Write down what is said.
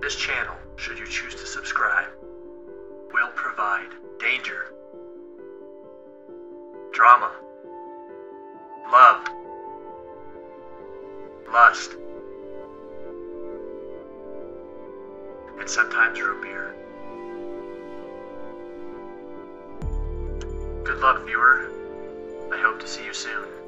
This channel, should you choose to subscribe, will provide danger, drama, love, lust, and sometimes root beer. Good luck, viewer. I hope to see you soon.